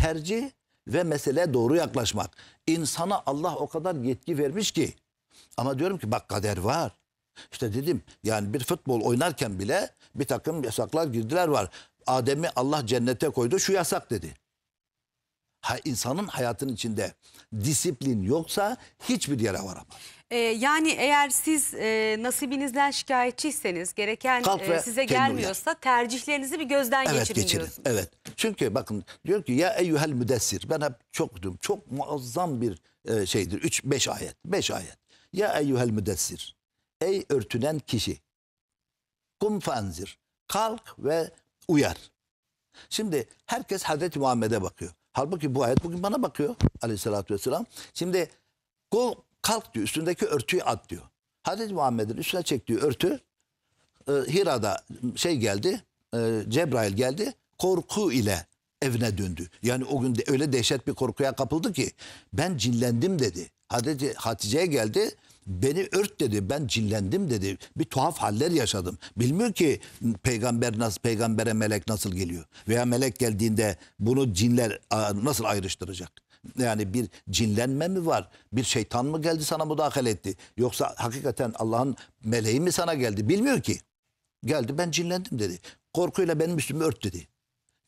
tercih ve mesele doğru yaklaşmak. İnsana Allah o kadar yetki vermiş ki. Ama diyorum ki bak kader var. İşte dedim yani bir futbol oynarken bile bir takım yasaklar girdiler var. Adem'i Allah cennete koydu şu yasak dedi. Ha, insanın hayatının içinde disiplin yoksa hiçbir yere varamaz. Ee, yani eğer siz e, nasibinizden şikayetçiyseniz gereken Kalk e, size gelmiyorsa tercihlerinizi bir gözden Evet geçirin geçirin. diyorsunuz. Evet. Çünkü bakın diyor ki ya eyyuhel müdessir. Ben hep çok diyorum. Çok muazzam bir e, şeydir. 3 5 ayet. 5 ayet. Ya eyyuhel müdessir. Ey örtünen kişi. Kum fanzir. Kalk ve uyar. Şimdi herkes Hazreti Muhammed'e bakıyor. Halbuki bu ayet bugün bana bakıyor aleyhissalatü vesselam. Şimdi kul kalk diyor üstündeki örtüyü at diyor. Hazreti Muhammed'in üstüne çektiği örtü e, Hira'da şey geldi, e, Cebrail geldi, korku ile evine döndü. Yani o gün de öyle dehşet bir korkuya kapıldı ki ben cinlendim dedi. Hazreti Hatice'ye geldi, beni ört dedi, ben cinlendim dedi. Bir tuhaf haller yaşadım. Bilmiyor ki peygamber nasıl, peygambere melek nasıl geliyor. Veya melek geldiğinde bunu cinler nasıl ayrıştıracak. Yani bir cinlenme mi var? Bir şeytan mı geldi sana müdahale etti? Yoksa hakikaten Allah'ın meleği mi sana geldi? Bilmiyor ki. Geldi ben cinlendim dedi. Korkuyla benim üstümü ört dedi.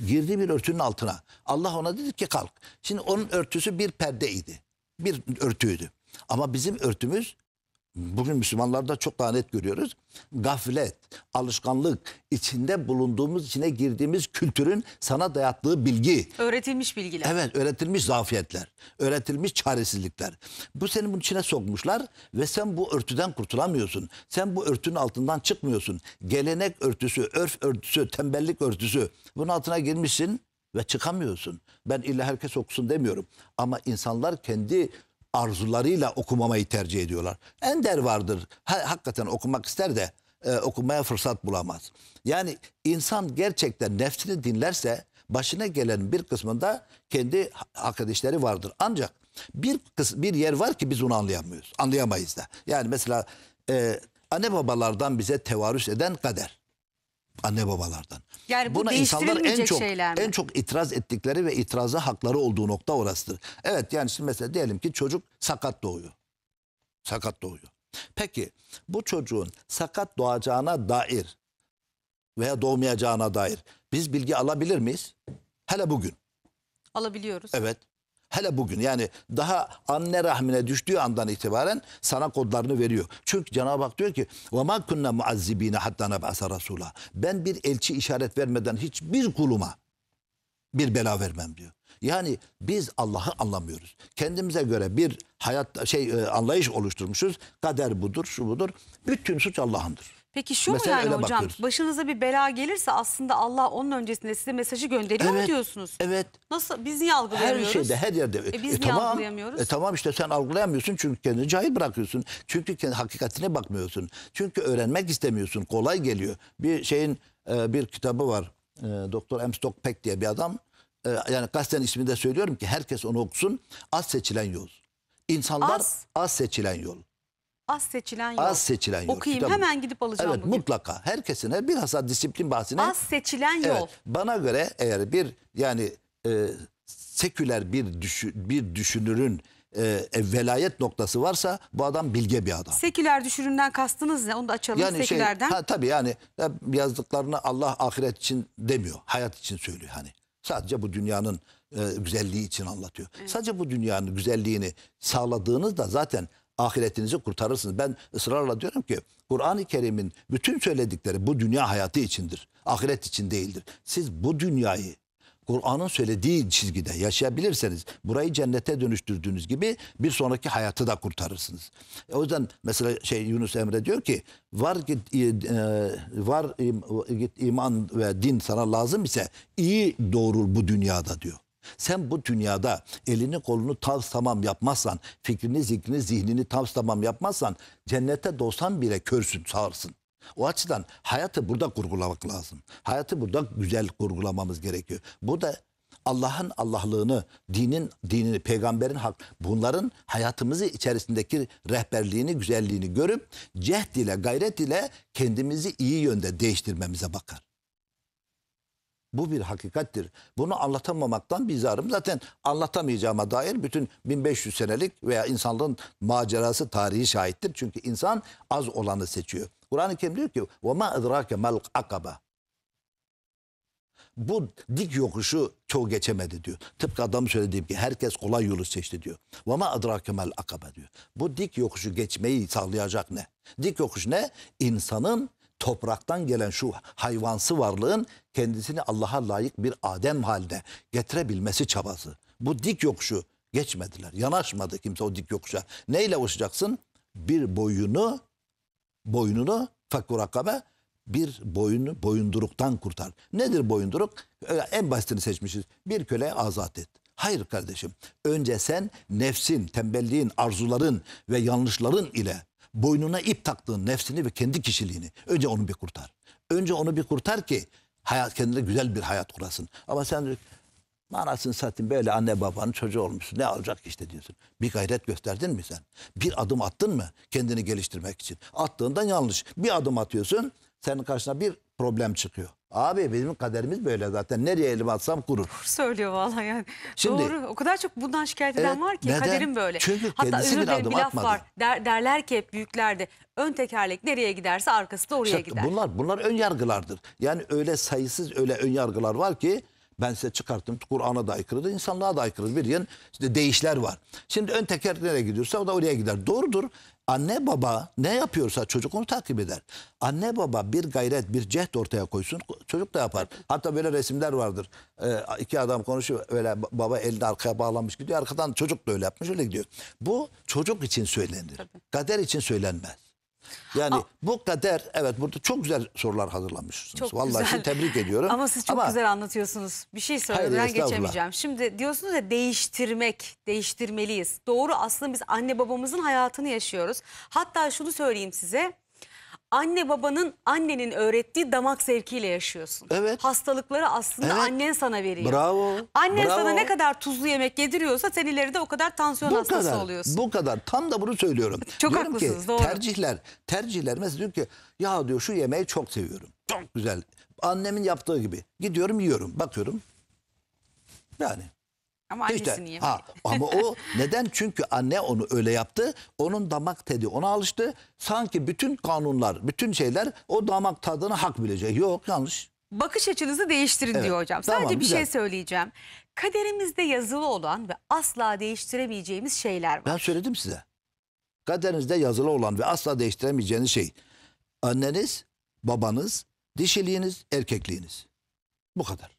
Girdi bir örtünün altına. Allah ona dedi ki kalk. Şimdi onun örtüsü bir perdeydi. Bir örtüydü. Ama bizim örtümüz bugün Müslümanlarda çok daha net görüyoruz. Gaflet, alışkanlık, içinde bulunduğumuz, içine girdiğimiz kültürün sana dayattığı bilgi. Öğretilmiş bilgiler. Evet öğretilmiş zafiyetler, öğretilmiş çaresizlikler. Bu seni bunun içine sokmuşlar ve sen bu örtüden kurtulamıyorsun. Sen bu örtünün altından çıkmıyorsun. Gelenek örtüsü, örf örtüsü, tembellik örtüsü bunun altına girmişsin ve çıkamıyorsun. Ben illa herkes okusun demiyorum. Ama insanlar kendi arzularıyla okumamayı tercih ediyorlar. Ender vardır. Ha, hakikaten okumak ister de e, okumaya fırsat bulamaz. Yani insan gerçekten nefsini dinlerse başına gelen bir kısmında kendi edişleri vardır. Ancak bir kıs bir yer var ki biz onu anlayamıyoruz. Anlayamayız da. Yani mesela e, anne babalardan bize tevarüs eden kader. Anne babalardan. Yani bu insanlar en çok şeyler mi? en çok itiraz ettikleri ve itiraza hakları olduğu nokta orasıdır. Evet yani şimdi mesela diyelim ki çocuk sakat doğuyor. Sakat doğuyor. Peki bu çocuğun sakat doğacağına dair veya doğmayacağına dair biz bilgi alabilir miyiz? Hele bugün. Alabiliyoruz. Evet. Hele bugün yani daha anne rahmine düştüğü andan itibaren sana kodlarını veriyor. Çünkü Cenab-ı Hak diyor ki وَمَا كُنَّ مُعَذِّب۪ينَ حَتَّى نَبْعَسَ رَسُولًا Ben bir elçi işaret vermeden hiçbir kuluma bir bela vermem diyor. Yani biz Allah'ı anlamıyoruz. Kendimize göre bir hayat şey e, anlayış oluşturmuşuz. Kader budur, şu budur. Bütün suç Allah'ındır. Peki şu mu Mesela yani öyle hocam? bakıyoruz. Başınıza bir bela gelirse aslında Allah onun öncesinde size mesajı gönderiyor mu diyorsunuz? Evet. Nasıl? Biz niye Her algılayamıyoruz? şeyde, her yerde. E biz niye algılayamıyoruz? E tamam işte sen algılayamıyorsun çünkü kendini cahil bırakıyorsun. Çünkü kendi hakikatine bakmıyorsun. Çünkü öğrenmek istemiyorsun. Kolay geliyor. Bir şeyin e, bir kitabı var. E, Doktor M. Stock Peck diye bir adam. E, yani kasten ismini de söylüyorum ki herkes onu okusun. Az seçilen yol. İnsanlar Az? az, seçilen yol. Az seçilen yol. Az seçilen yol. Okuyayım Kitabı. hemen gidip alacağım Evet bugün. mutlaka. Herkesine bilhassa disiplin bahsine. Az seçilen yol. Evet, bana göre eğer bir yani e, seküler bir düşü, bir düşünürün e, e, velayet noktası varsa bu adam bilge bir adam. Seküler düşürümden kastınız ne? Onu da açalım Yani şey sekülerden. ha, tabii yani e, yazdıklarını Allah ahiret için demiyor. Hayat için söylüyor hani. Sadece bu dünyanın e, güzelliği için anlatıyor. Sadece bu dünyanın güzelliğini sağladığınızda zaten ahiretinizi kurtarırsınız. Ben ısrarla diyorum ki Kur'an-ı Kerim'in bütün söyledikleri bu dünya hayatı içindir. Ahiret için değildir. Siz bu dünyayı Kur'an'ın söylediği çizgide yaşayabilirseniz burayı cennete dönüştürdüğünüz gibi bir sonraki hayatı da kurtarırsınız. E, O yüzden mesela şey Yunus Emre diyor ki var git e, var im- git iman ve din sana lazım ise iyi doğurur bu dünyada diyor. Sen bu dünyada elini kolunu tavs tamam yapmazsan, fikrini, zikrini, zihnini tavs tamam yapmazsan cennete dolsan bile körsün, sağırsın. O açıdan hayatı burada kurgulamak lazım. Hayatı burada güzel kurgulamamız gerekiyor. Bu da Allah'ın Allah'lığını, dinin dinini, peygamberin hak bunların hayatımızı içerisindeki rehberliğini, güzelliğini görüp cehd ile, gayret ile kendimizi iyi yönde değiştirmemize bakar. Bu bir hakikattir. Bunu anlatamamaktan bizarım. Zaten anlatamayacağıma dair bütün 1500 senelik veya insanlığın macerası tarihi şahittir. Çünkü insan az olanı seçiyor. Kur'an-ı Kerim diyor ki وَمَا اَدْرَاكَ مَا الْقَقَبَ bu dik yokuşu çoğu geçemedi diyor. Tıpkı adam söylediğim gibi herkes kolay yolu seçti diyor. Vama adrakemel akabe diyor. Bu dik yokuşu geçmeyi sağlayacak ne? Dik yokuş ne? İnsanın topraktan gelen şu hayvansı varlığın kendisini Allah'a layık bir Adem halde getirebilmesi çabası. Bu dik yokuşu geçmediler. Yanaşmadı kimse o dik yokuşa. Neyle ulaşacaksın? Bir boyunu boynunu fakir rakabe bir boyunu boyunduruktan kurtar. Nedir boyunduruk? En basitini seçmişiz. Bir köle azat et. Hayır kardeşim. Önce sen nefsin, tembelliğin, arzuların ve yanlışların ile boynuna ip taktığın nefsini ve kendi kişiliğini önce onu bir kurtar. Önce onu bir kurtar ki hayat kendine güzel bir hayat kurasın. Ama sen Manasını satayım böyle anne babanın çocuğu olmuşsun. Ne olacak işte diyorsun. Bir gayret gösterdin mi sen? Bir adım attın mı kendini geliştirmek için? Attığından yanlış. Bir adım atıyorsun senin karşına bir problem çıkıyor. Abi bizim kaderimiz böyle zaten. Nereye elimi atsam kurur. Söylüyor vallahi yani. Şimdi- Doğru. O kadar çok bundan şikayet eden Evet, var ki neden? kaderim böyle. Çünkü Hatta kendisi bir adım bir laf atmadı. var. Der, derler ki hep büyüklerde ön tekerlek nereye giderse arkası da oraya İşte gider. bunlar bunlar ön yargılardır. Yani öyle sayısız öyle ön yargılar var ki ben size çıkarttım Kur'an'a da aykırıdır, insanlığa da aykırıdır. Bir yan işte değişler var. Şimdi ön teker nereye gidiyorsa o da oraya gider. Doğrudur. Anne baba ne yapıyorsa çocuk onu takip eder. Anne baba bir gayret, bir cehd ortaya koysun çocuk da yapar. Hatta böyle resimler vardır. Ee, iki adam konuşuyor öyle baba elini arkaya bağlamış gidiyor. Arkadan çocuk da öyle yapmış öyle gidiyor. Bu çocuk için söylenir. Kader için söylenmez. Yani bu kader evet burada çok güzel sorular hazırlamışsınız. Çok Vallahi güzel. tebrik ediyorum. Ama siz çok Ama güzel anlatıyorsunuz. Bir şey söylemeden geçemeyeceğim. Şimdi diyorsunuz ya değiştirmek, değiştirmeliyiz. Doğru aslında biz anne babamızın hayatını yaşıyoruz. Hatta şunu söyleyeyim size. Anne babanın annenin öğrettiği damak zevkiyle yaşıyorsun. Evet. Hastalıkları aslında Evet. annen sana veriyor. Bravo, Annen bravo. sana ne kadar tuzlu yemek yediriyorsa sen ileride o kadar tansiyon bu hastası kadar. oluyorsun. Bu kadar. Tam da bunu söylüyorum. Çok Diyorum haklısınız, ki, doğru. Tercihler, tercihler mesela diyor ki ya diyor şu yemeği çok seviyorum. Çok güzel. Annemin yaptığı gibi. Gidiyorum yiyorum. Bakıyorum. Yani Ama İşte, annesini ha, ama o neden? Çünkü anne onu öyle yaptı. Onun damak tadı ona alıştı. Sanki bütün kanunlar, bütün şeyler o damak tadını hak bilecek. Yok yanlış. Bakış açınızı değiştirin Evet, diyor hocam. Sadece tamam, bir şey güzel. söyleyeceğim. Kaderimizde yazılı olan ve asla değiştiremeyeceğimiz şeyler var. Ben söyledim size. Kaderinizde yazılı olan ve asla değiştiremeyeceğiniz şey. Anneniz, babanız, dişiliğiniz, erkekliğiniz. Bu kadar.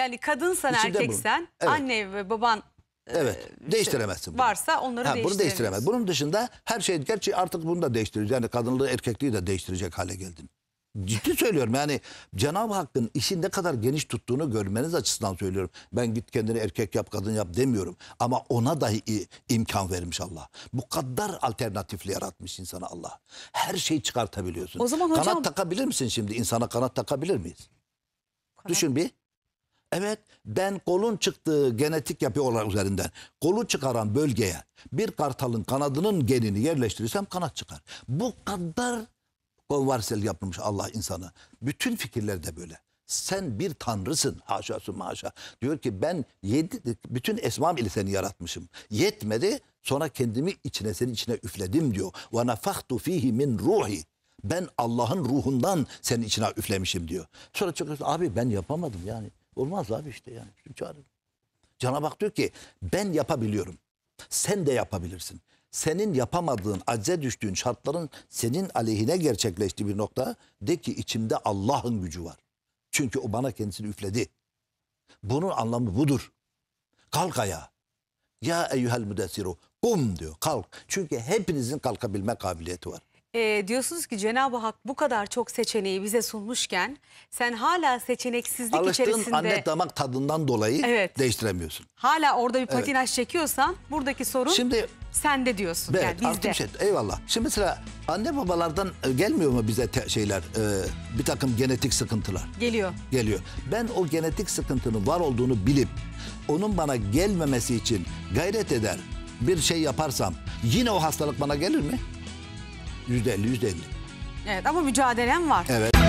Yani kadınsan İçinde erkeksen Evet. anne ve baban Evet. değiştiremezsin. bunu. varsa onları Ha, bunu değiştiremez. Bunun dışında her şey gerçi artık bunu da değiştiriyoruz. Yani kadınlığı erkekliği de değiştirecek hale geldin. Ciddi söylüyorum yani Cenab-ı Hakk'ın işi ne kadar geniş tuttuğunu görmeniz açısından söylüyorum. Ben git kendini erkek yap kadın yap demiyorum. Ama ona dahi imkan vermiş Allah. Bu kadar alternatifli yaratmış insana Allah. Her şeyi çıkartabiliyorsun. O zaman kanat hocam- takabilir misin şimdi? İnsana kanat takabilir miyiz? Düşün bir. Evet ben kolun çıktığı genetik yapı olarak üzerinden kolu çıkaran bölgeye bir kartalın kanadının genini yerleştirirsem kanat çıkar. Bu kadar varsel yapmış Allah insanı. Bütün fikirler de böyle. Sen bir tanrısın haşası maşa. Diyor ki ben yedi, bütün esmam ile seni yaratmışım. Yetmedi sonra kendimi içine senin içine üfledim diyor. Ve nefahtu fihi min ruhi. Ben Allah'ın ruhundan senin içine üflemişim diyor. Sonra çıkıyorsun abi ben yapamadım yani. Olmaz abi işte yani. Şimdi çağırın. Cenab-ı Hak diyor ki ben yapabiliyorum. Sen de yapabilirsin. Senin yapamadığın, acze düştüğün şartların senin aleyhine gerçekleştiği bir nokta de ki içimde Allah'ın gücü var. Çünkü o bana kendisini üfledi. Bunun anlamı budur. Kalk ayağa. Ya eyyuhel müdessiru. Kum diyor kalk. Çünkü hepinizin kalkabilme kabiliyeti var. Ee, diyorsunuz ki Cenab-ı Hak bu kadar çok seçeneği bize sunmuşken sen hala seçeneksizlik Alıştığın içerisinde anne damak tadından dolayı Evet. değiştiremiyorsun. hala orada bir patinaj çekiyorsan buradaki sorun Şimdi sende diyorsun. Evet yani bizde. şey eyvallah. Şimdi mesela anne babalardan e, gelmiyor mu bize te- şeyler e, bir takım genetik sıkıntılar Geliyor. geliyor. Ben o genetik sıkıntının var olduğunu bilip onun bana gelmemesi için gayret eder bir şey yaparsam yine o hastalık bana gelir mi? Yüzde elli, yüzde elli. Evet ama mücadelem var. Evet.